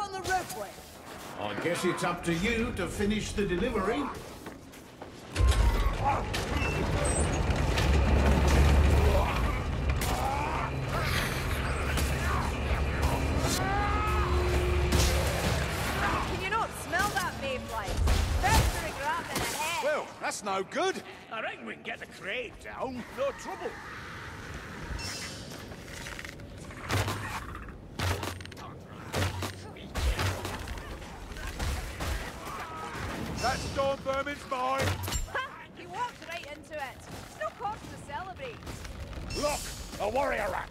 on the roadway. I guess it's up to you to finish the delivery. Can you not smell that mayfly? Festering rat in the head. Well, that's no good. I reckon we can get the crate down. No trouble. Storm vermin's mine. he walked right into it. It's no cause to celebrate. Look, a warrior rat.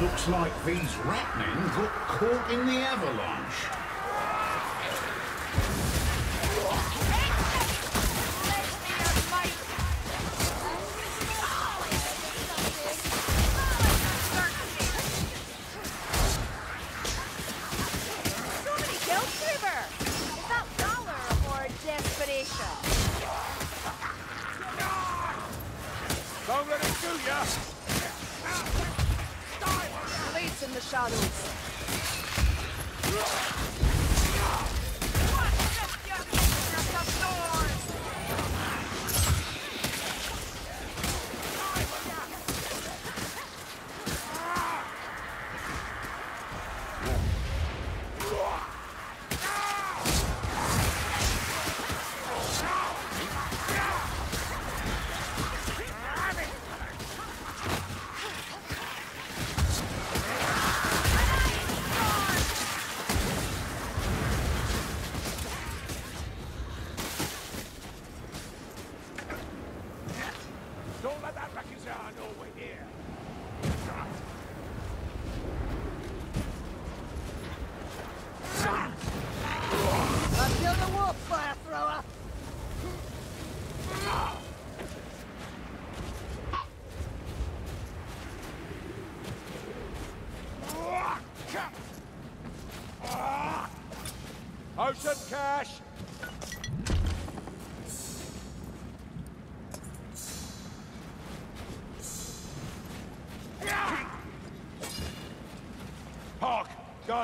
Looks like these rat men got caught in the avalanche.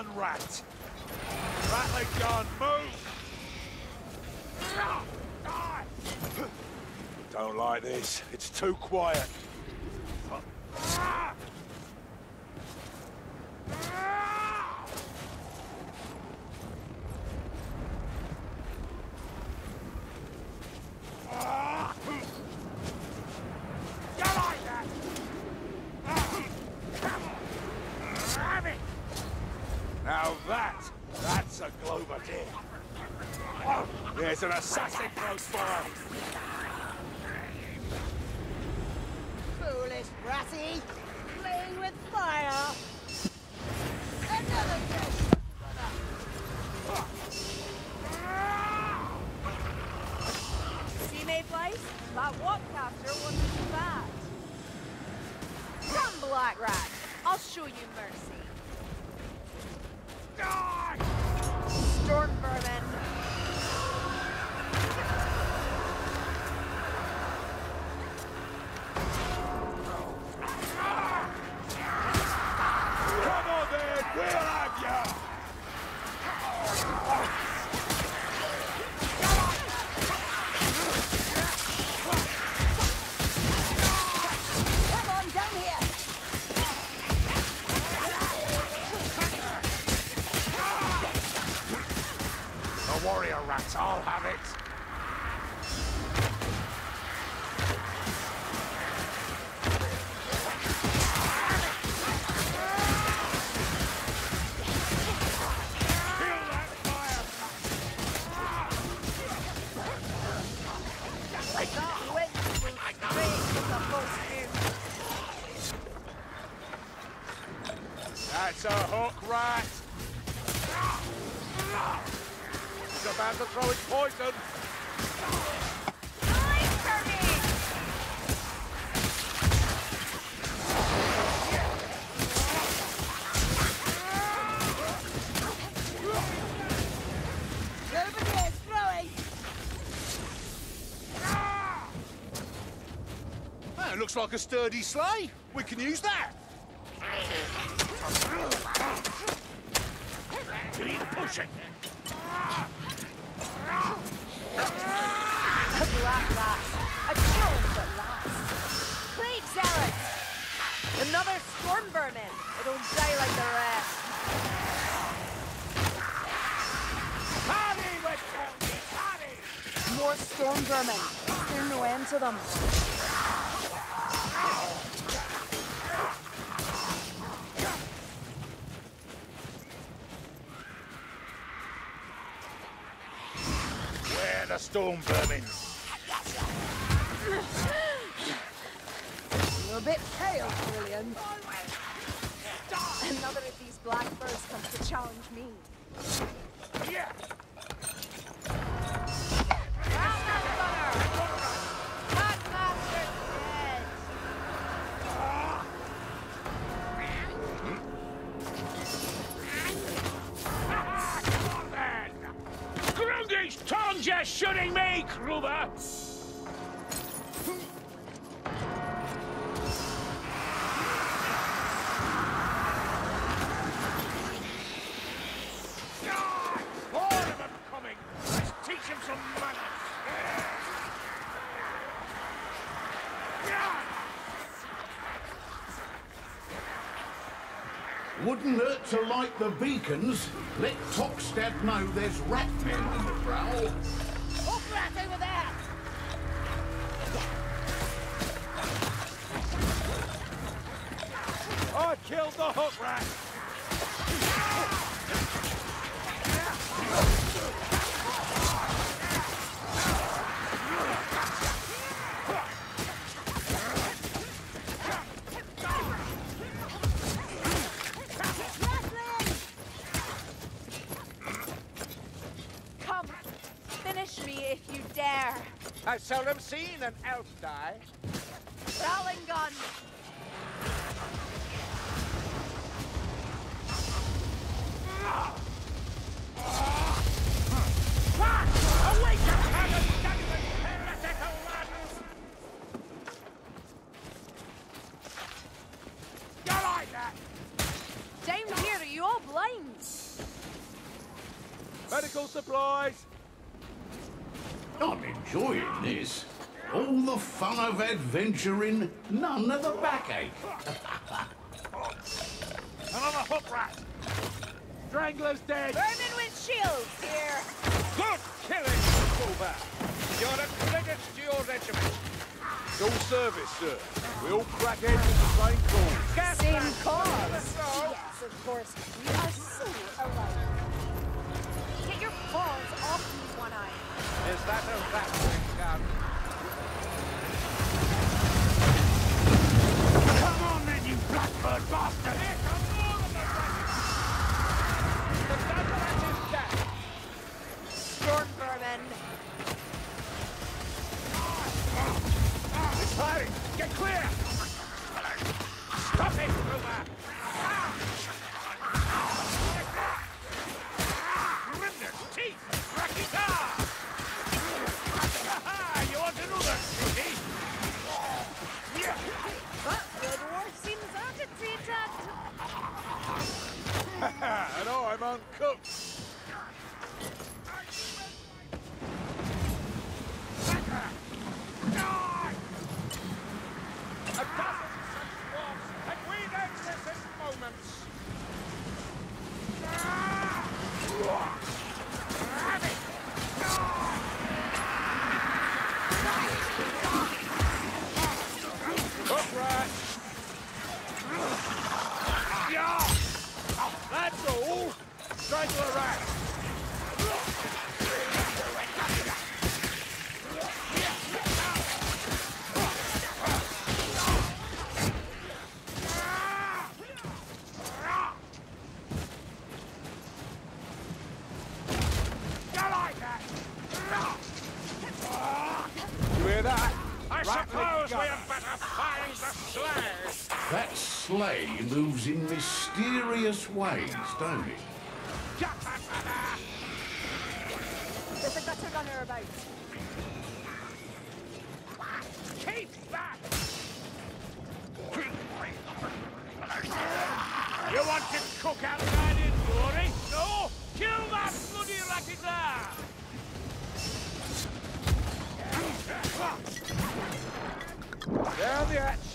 Gun rat. Rattling gun, move! Don't like this. It's too quiet. You like that? Have it! Now that, that's a Globadier. Oh, there's an assassin close by. Foolish bratty. Playing with fire. Another dead Mayflies? That Watcaster wasn't bad. Come, Black Rat. I'll show you mercy. Storm vermin. Looks like a sturdy sleigh. We can use that. Keep pushing. At last, a challenge at last. Plague zealots! Another storm vermin! It'll die like the rest. Party with County, party! More storm vermin. There's no end to them. Where the storm vermin? You're a bit pale, Julian. Another of these black birds comes to challenge me. Manners! Wouldn't hurt to light the beacons. Let Tockstad know there's rat men on the prowl. All the fun of adventuring, none of the backache. Another hook rat. Strangler's dead. Vermin with shields here! Good killing, Kruber. You're the credits to your regiment. Full service, sir. We all crack heads in the same cause. Gas Same mask. cause! Yes, of course. We are so alike. Get your paws off me, One Eye. Is that a rattling gun? Come on then, you blackbird bastard! Here come more of the rats. The is dead. Storm vermin. It's. Get clear. Stop it, Kruber! Ways. There's a gutter gunner about. Keep back! You want to cook outside in glory? No! Kill that bloody racket there! The hatch.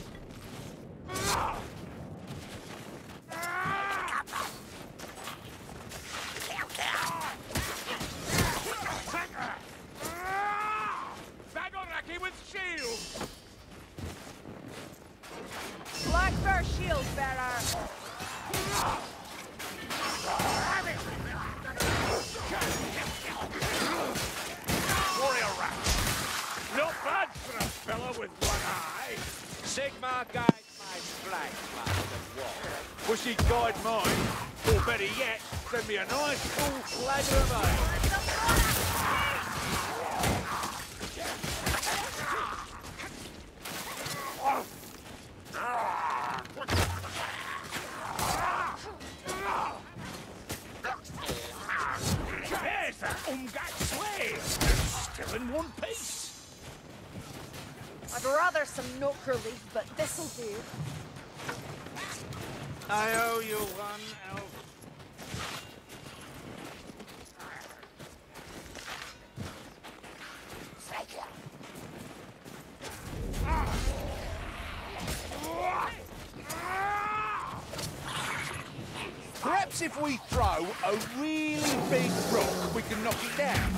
If we throw a really big rock, we can knock it down.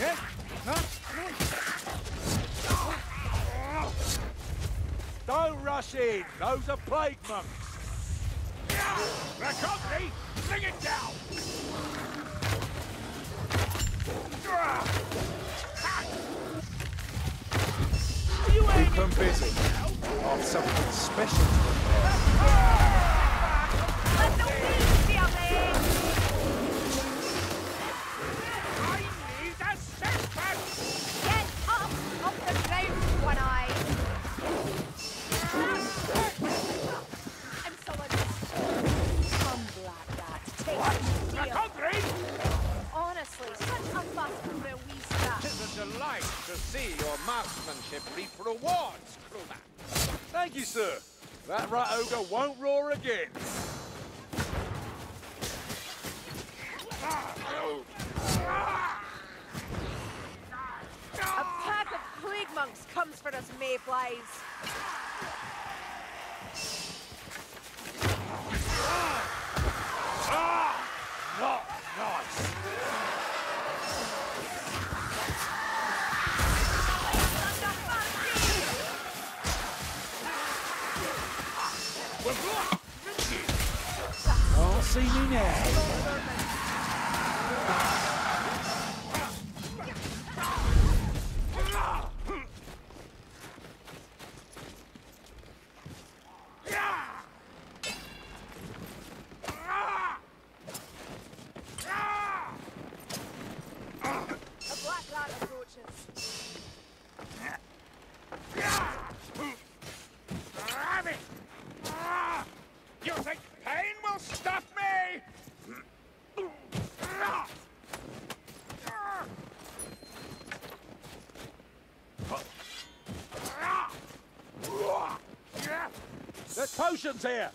Yeah? No? Don't rush in. Those are plague monks. The company, bring it down. You ain't Keep 'em busy. I've something special to prepare. For us mayflies. See me now. There's potions here.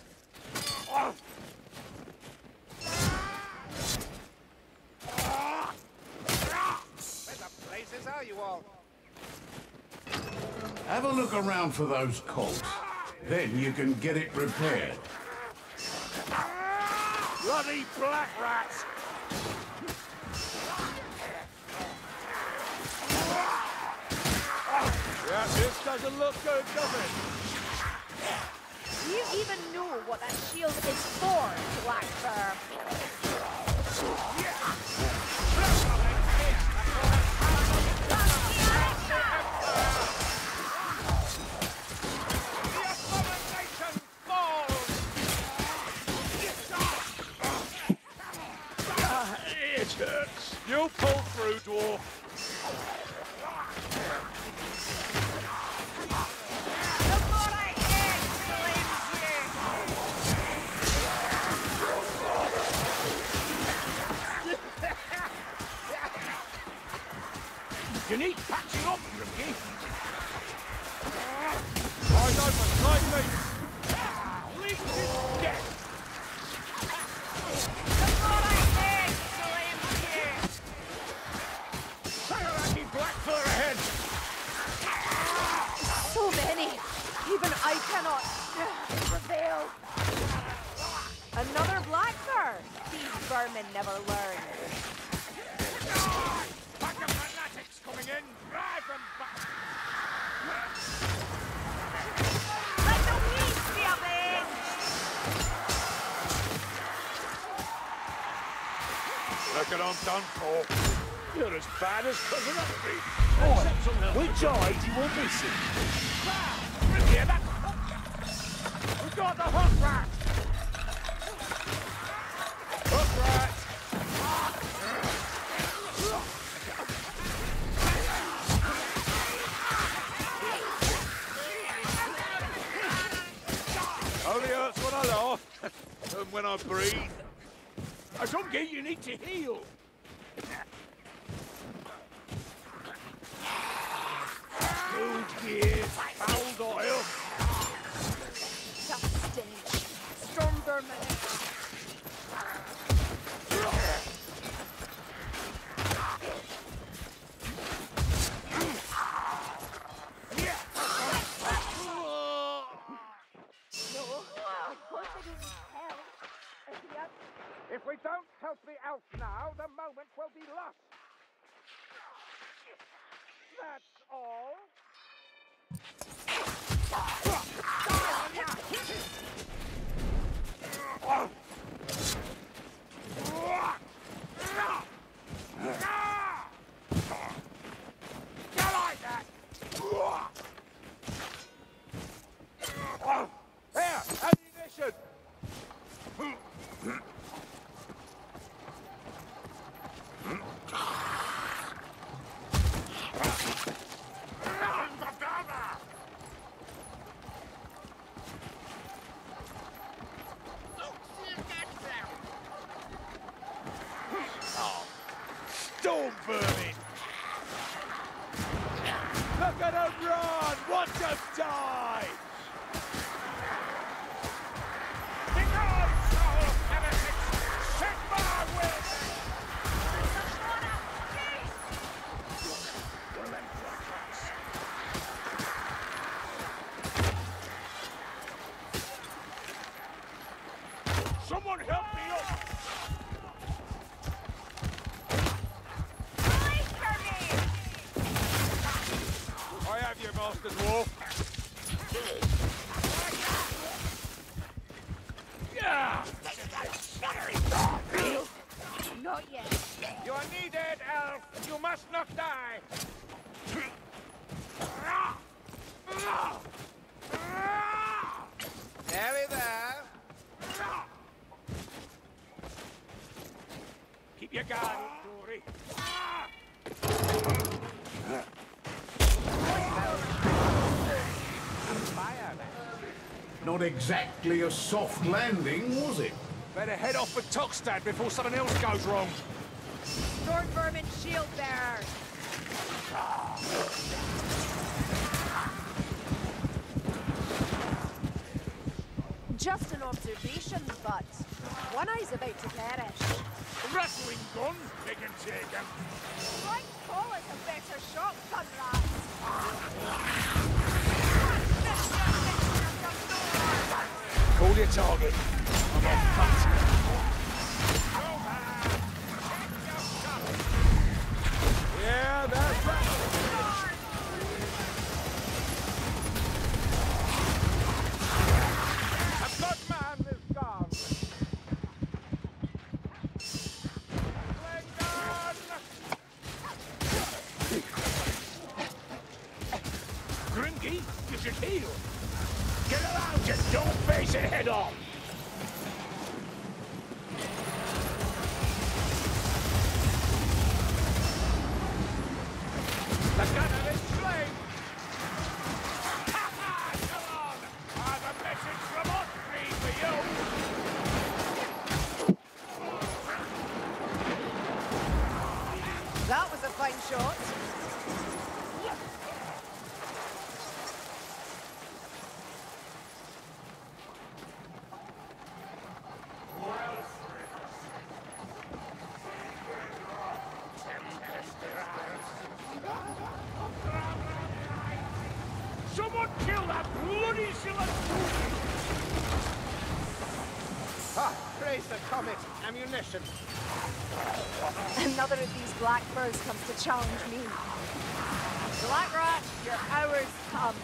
Where the places are you all? Have a look around for those colts. Then you can get it repaired. Bloody black rats! Yeah, this doesn't look good, does it? Do you even know what that shield is for, Black falls! Ah. You pull through, dwarf. You need patching up, Rookie. Eyes open, side lead. Leak. Blackfur ahead! So many! Even I cannot prevail! Another Blackfur! These vermin never learn. Pack of coming in. Drive them back. Let the weeds be avenged. Reckon I'm done for. You're as bad as Cousin Humphrey. Which eye do you want missing? Hear that? We've got the hook rat. And when I breathe. Azungi, you need to heal. Good gears, fouled oil. That stench. Storm vermin. I have you, Master Dwarf. Yeah! Not yet. You are needed, elf! You must not die! Nearly there. Keep your guard up, Dory. Fire then. Not exactly a soft landing, was it? Better head off for Toxtad before something else goes wrong. Storm vermin shield bearer. Just an observation, but one eye's about to perish. Rattling gun, they can take him. Might call it a better shotgun, lads. Target. another of these black birds comes to challenge me. Black Rat, your hours come.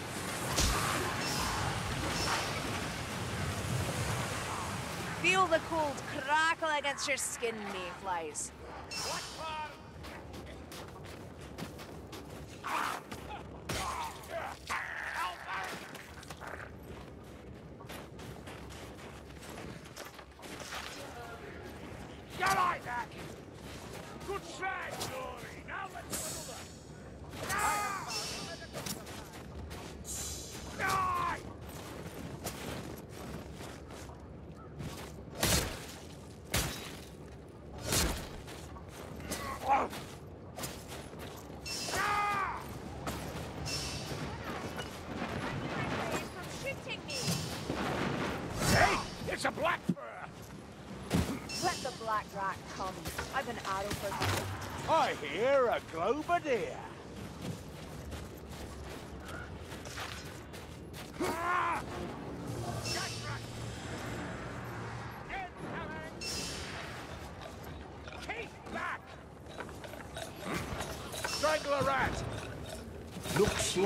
Feel the cold crackle against your skin, mayflies. What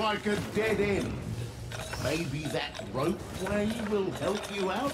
like a dead end. Maybe that rope way will help you out?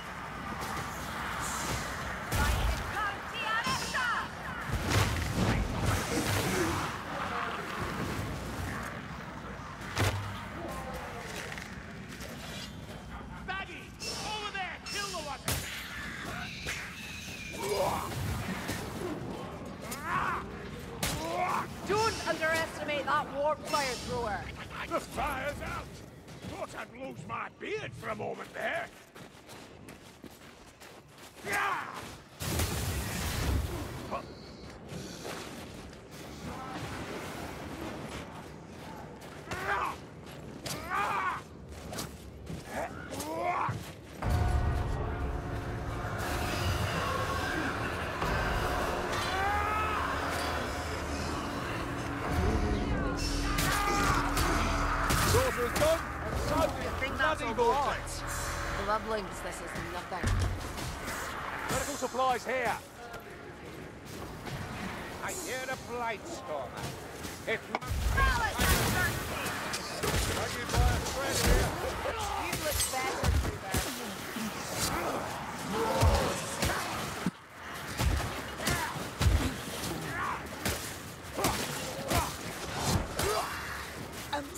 promises nothing. Medical supplies here. I hear a blight storm. It must not uncertainty! by a friend here. You look backward, Reaver.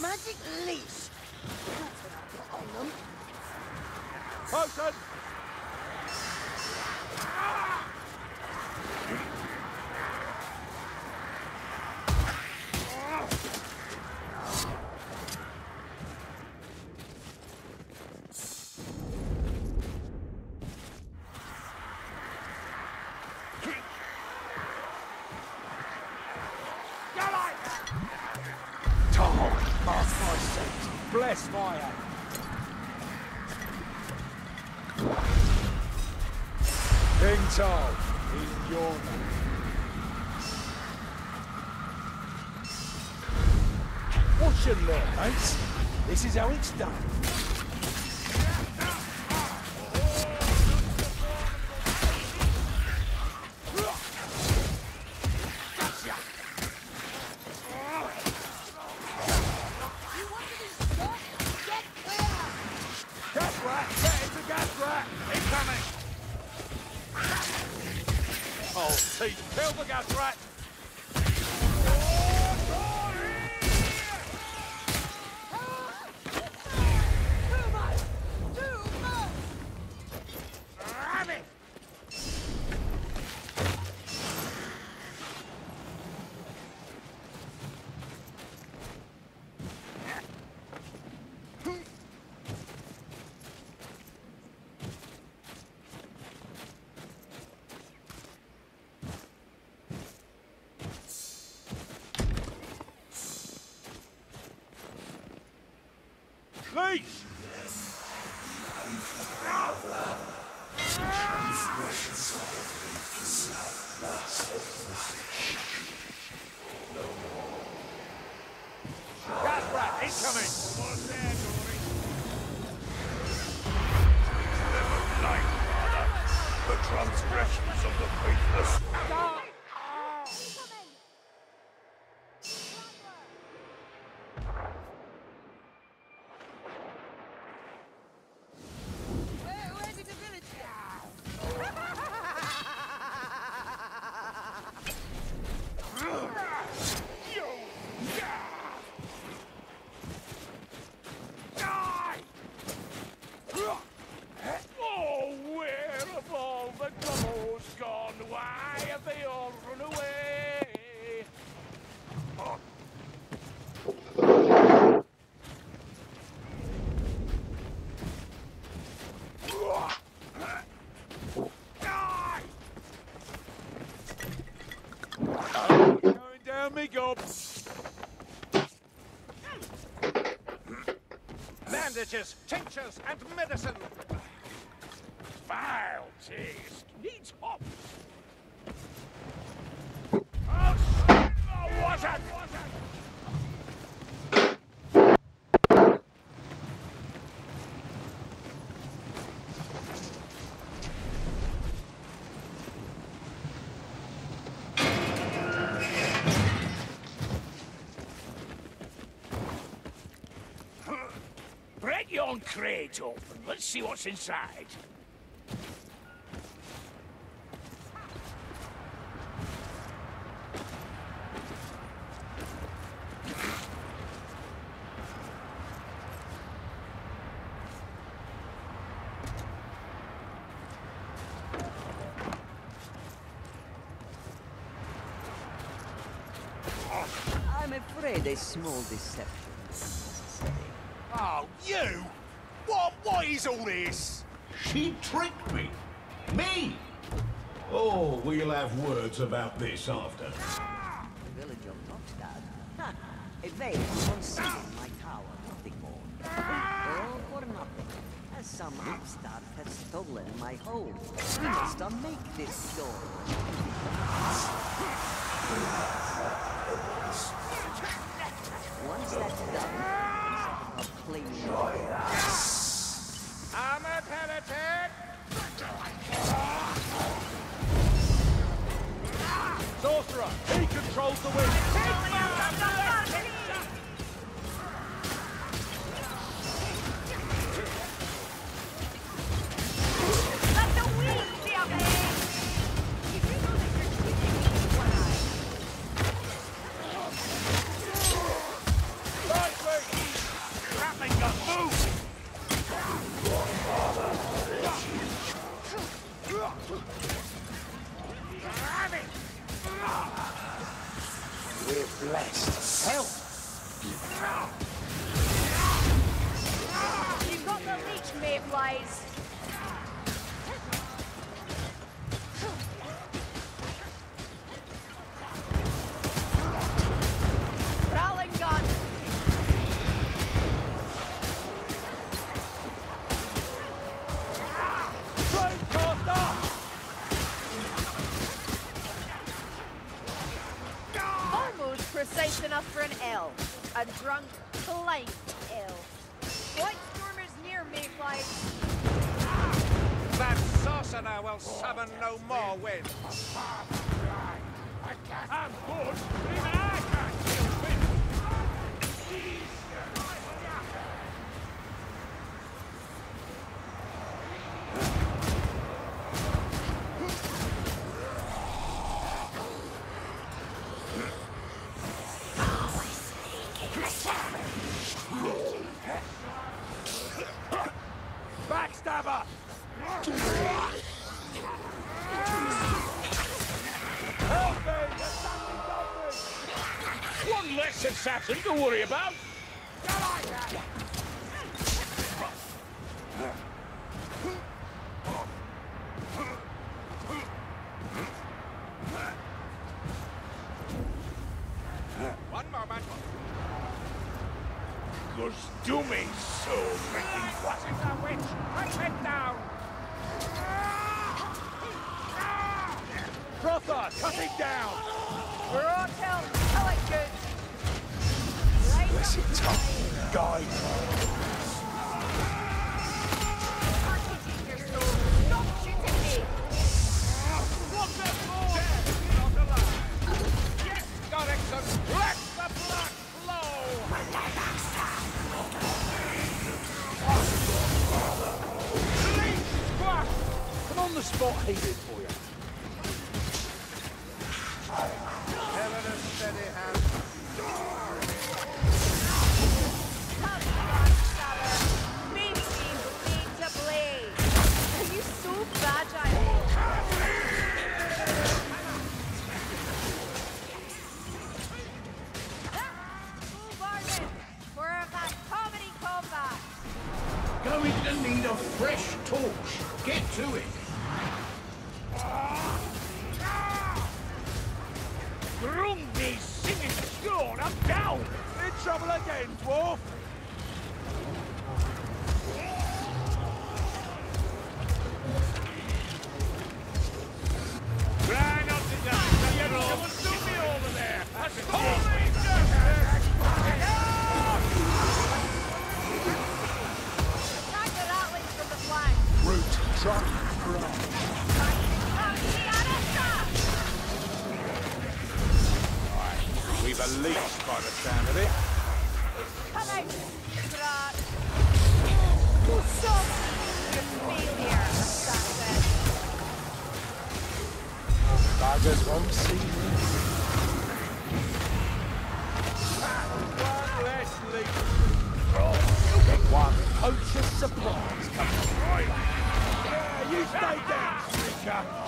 magic leash. Potion! Teeth, kill Bandages, tinctures, and medicine. Vile taste. Needs hops. Oh, shit! Oh, what's that? What's that? Break yon crate open. Let's see what's inside. I'm afraid a small deception is necessary. Oh, you? What? What is all this? She tricked me. Me! Oh, we'll have words about this after. The village of Noxtad. Ha! A veil concealing my tower, nothing more. All for nothing. As some upstart has stolen my home. We must unmake this door. Controls the wind. Backstabber! Help me! Assassin's on me! One less assassin to worry about! Down,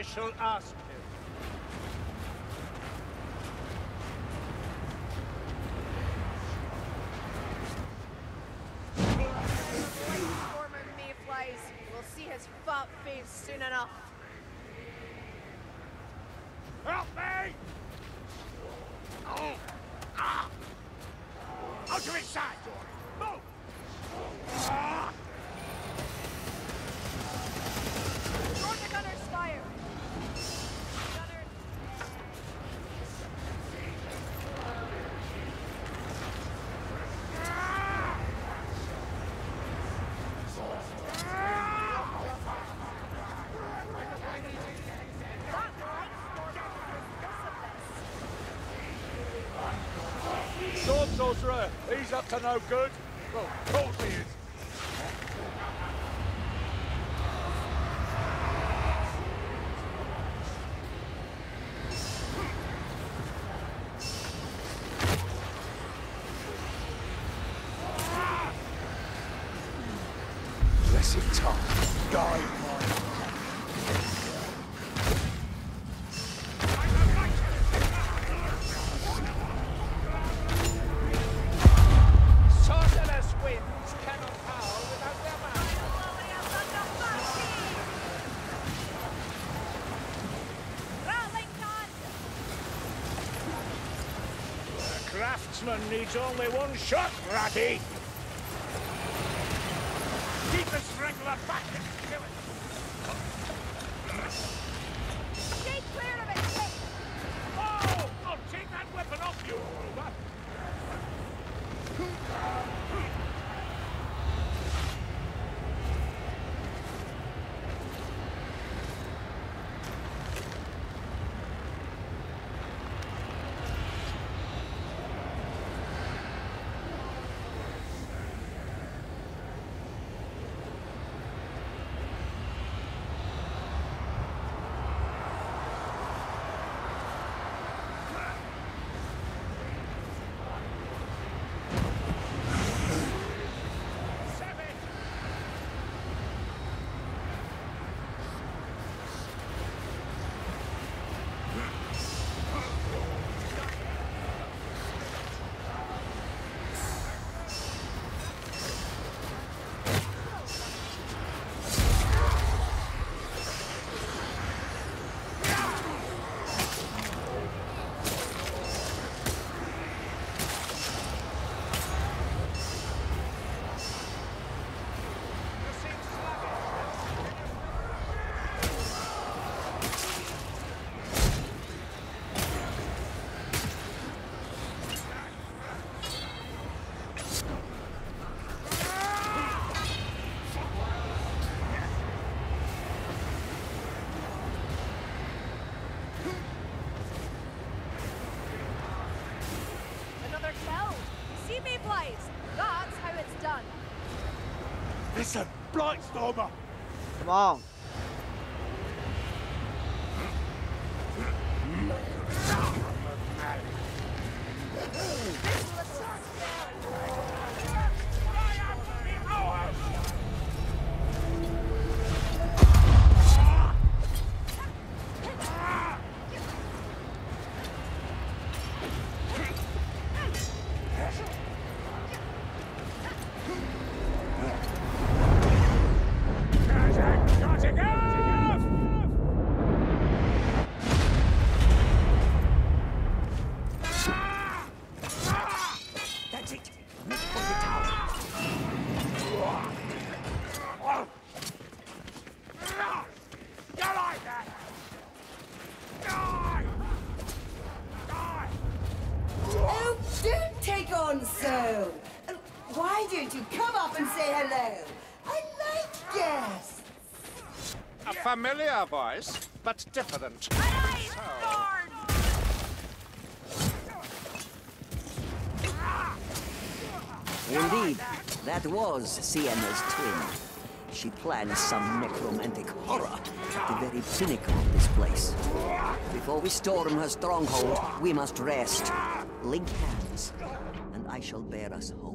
I shall ask him. We'll see his fat face soon enough. Help me! Oh. Ah. Out of his sight! Move! Ah. Join the gunner's fire. Gunner. That light stormer is this of this. Sword sorcerer, he's up to no good. Craftsman needs only one shot, Ratty. Keep the strangler back and kill it. Stay clear of it! Oh! I'll take that weapon off you, Grover. Seven! You seem sluggish. Another kill! See me, Blaze? That's how it's done. Listen, Blightstormer. Come on. Familiar voice, but different. Indeed, that was Sienna's twin. She planned some necromantic horror at the very pinnacle of this place. Before we storm her stronghold, we must rest. Link hands, and I shall bear us home.